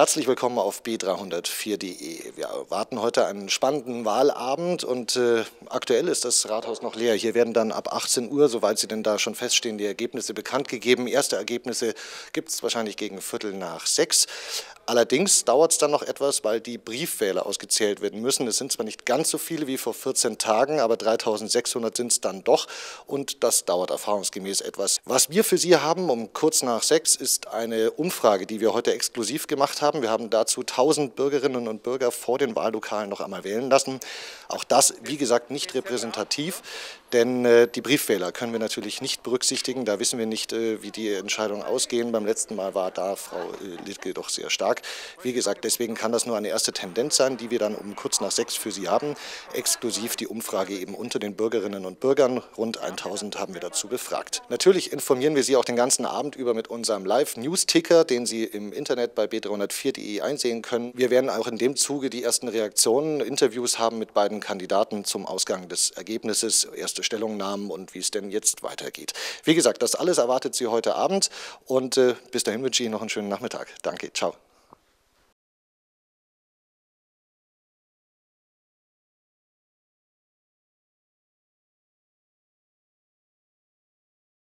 Herzlich willkommen auf b304.de. Wir erwarten heute einen spannenden Wahlabend und äh, aktuell ist das Rathaus noch leer. Hier werden dann ab 18 Uhr, soweit Sie denn da schon feststehen, die Ergebnisse bekannt gegeben. Erste Ergebnisse gibt es wahrscheinlich gegen Viertel nach sechs. Allerdings dauert es dann noch etwas, weil die Briefwähler ausgezählt werden müssen. Es sind zwar nicht ganz so viele wie vor 14 Tagen, aber 3600 sind es dann doch und das dauert erfahrungsgemäß etwas. Was wir für Sie haben um kurz nach sechs ist eine Umfrage, die wir heute exklusiv gemacht haben haben. Wir haben dazu 1000 Bürgerinnen und Bürger vor den Wahllokalen noch einmal wählen lassen. Auch das, wie gesagt, nicht repräsentativ, denn äh, die Briefwähler können wir natürlich nicht berücksichtigen. Da wissen wir nicht, äh, wie die Entscheidungen ausgehen. Beim letzten Mal war da Frau äh, Littke doch sehr stark. Wie gesagt, deswegen kann das nur eine erste Tendenz sein, die wir dann um kurz nach sechs für Sie haben. Exklusiv die Umfrage eben unter den Bürgerinnen und Bürgern. Rund 1000 haben wir dazu befragt. Natürlich informieren wir Sie auch den ganzen Abend über mit unserem Live-News-Ticker, den Sie im Internet bei B304 4.de einsehen können. Wir werden auch in dem Zuge die ersten Reaktionen, Interviews haben mit beiden Kandidaten zum Ausgang des Ergebnisses, erste Stellungnahmen und wie es denn jetzt weitergeht. Wie gesagt, das alles erwartet Sie heute Abend und äh, bis dahin wünsche ich Ihnen noch einen schönen Nachmittag. Danke, ciao.